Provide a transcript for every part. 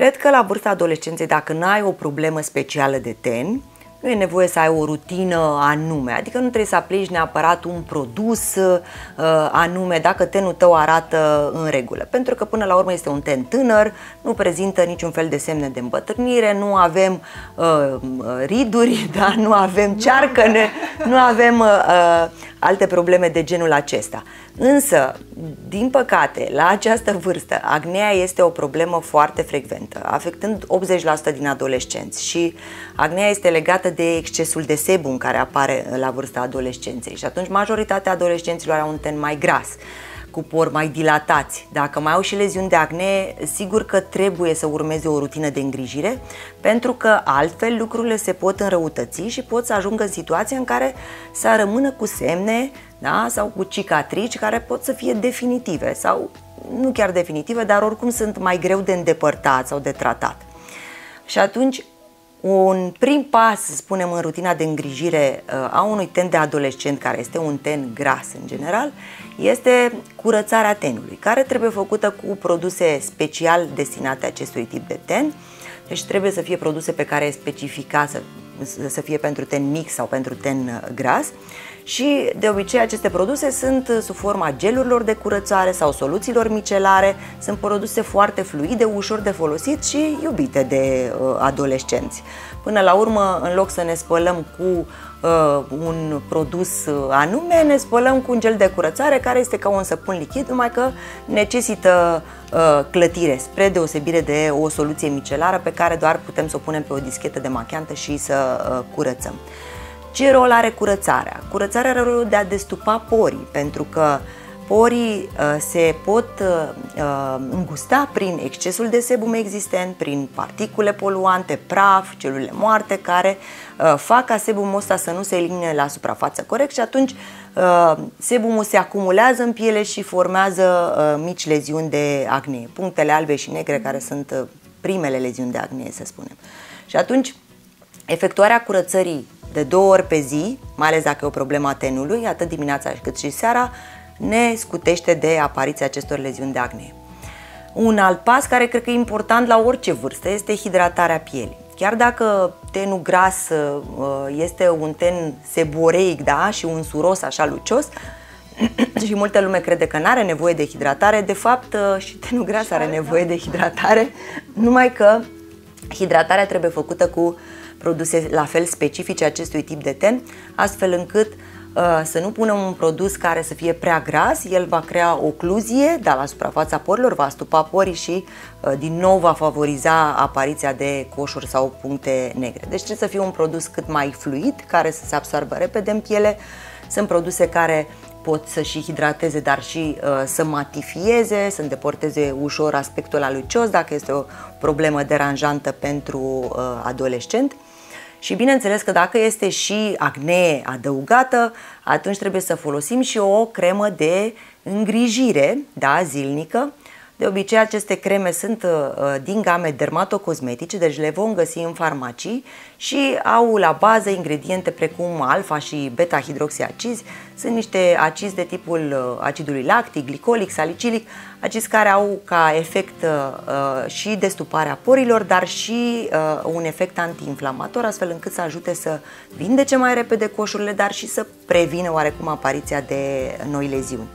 Cred că la vârsta adolescenței, dacă n-ai o problemă specială de ten, nu e nevoie să ai o rutină anume, adică nu trebuie să aplici neapărat un produs uh, anume dacă tenul tău arată în regulă. Pentru că până la urmă este un ten tânăr, nu prezintă niciun fel de semne de îmbătrânire, nu avem uh, riduri, da? nu avem cearcăne, nu avem uh, uh, alte probleme de genul acesta. Însă, din păcate, la această vârstă, acnea este o problemă foarte frecventă, afectând 80% din adolescenți și acnea este legată de excesul de sebum care apare la vârsta adolescenței și atunci majoritatea adolescenților au un ten mai gras cu por mai dilatați. Dacă mai au și leziuni de acne, sigur că trebuie să urmeze o rutină de îngrijire, pentru că altfel lucrurile se pot înrăutăți și pot să ajungă în situația în care să rămână cu semne da? sau cu cicatrici care pot să fie definitive sau nu chiar definitive, dar oricum sunt mai greu de îndepărtat sau de tratat. Și atunci un prim pas, să spunem, în rutina de îngrijire uh, a unui ten de adolescent, care este un ten gras în general, este curățarea tenului, care trebuie făcută cu produse special destinate acestui tip de ten. Deci trebuie să fie produse pe care e specificat să, să fie pentru ten mic sau pentru ten uh, gras și de obicei aceste produse sunt uh, sub forma gelurilor de curățare sau soluțiilor micelare, sunt produse foarte fluide, ușor de folosit și iubite de uh, adolescenți. Până la urmă, în loc să ne spălăm cu uh, un produs uh, anume, ne spălăm cu un gel de curățare care este ca un săpun lichid, numai că necesită uh, clătire, spre deosebire de o soluție micelară pe care doar putem să o punem pe o dischetă de machiantă și să uh, curățăm. Ce rol are curățarea? Curățarea are rolul de a destupa porii, pentru că porii uh, se pot uh, uh, îngusta prin excesul de sebum existent, prin particule poluante, praf, celule moarte, care uh, fac ca sebumul ăsta să nu se elimine la suprafață corect și atunci uh, sebumul se acumulează în piele și formează uh, mici leziuni de acne, punctele albe și negre care sunt uh, primele leziuni de acne, să spunem. Și atunci, efectuarea curățării de două ori pe zi, mai ales dacă e o problemă a tenului, atât dimineața cât și seara, ne scutește de apariția acestor leziuni de acne. Un alt pas care cred că e important la orice vârstă este hidratarea pielii. Chiar dacă tenul gras uh, este un ten seboreic da? și un suros așa lucios, și multă lume crede că nu are nevoie de hidratare, de fapt uh, și tenul gras are nevoie de hidratare, numai că hidratarea trebuie făcută cu produse la fel specifice acestui tip de ten, astfel încât uh, să nu punem un produs care să fie prea gras, el va crea ocluzie da, la suprafața porilor, va stupa porii și uh, din nou va favoriza apariția de coșuri sau puncte negre. Deci trebuie să fie un produs cât mai fluid, care să se absorbă repede în piele. Sunt produse care pot să și hidrateze, dar și uh, să matifieze, să îndepărteze ușor aspectul alucios dacă este o problemă deranjantă pentru uh, adolescent. Și bineînțeles că dacă este și acne adăugată, atunci trebuie să folosim și o cremă de îngrijire da, zilnică. De obicei aceste creme sunt uh, din game dermatocosmetice, deci le vom găsi în farmacii și au la bază ingrediente precum alfa și beta-hidroxiacizi. Sunt niște acizi de tipul uh, acidului lactic, glicolic, salicilic, acizi care au ca efect uh, și destuparea porilor, dar și uh, un efect antiinflamator, astfel încât să ajute să vindece mai repede coșurile, dar și să prevină oarecum apariția de noi leziuni.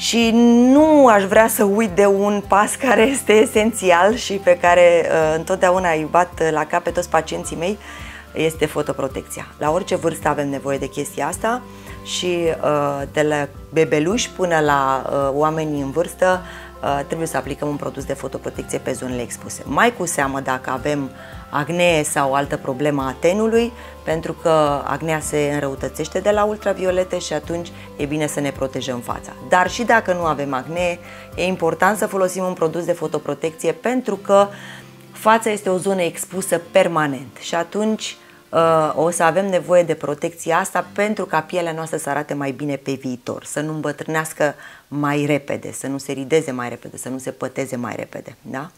Și nu aș vrea să uit de un pas care este esențial și pe care uh, întotdeauna ai iubat la cap pe toți pacienții mei, este fotoprotecția. La orice vârstă avem nevoie de chestia asta și uh, de la bebeluși până la uh, oamenii în vârstă uh, trebuie să aplicăm un produs de fotoprotecție pe zonele expuse. Mai cu seamă dacă avem acne sau altă problemă a tenului, pentru că acnea se înrăutățește de la ultraviolete și atunci e bine să ne protejăm fața. Dar și dacă nu avem acne, e important să folosim un produs de fotoprotecție pentru că fața este o zonă expusă permanent și atunci uh, o să avem nevoie de protecția asta pentru ca pielea noastră să arate mai bine pe viitor, să nu îmbătrânească mai repede, să nu se rideze mai repede, să nu se păteze mai repede. Da?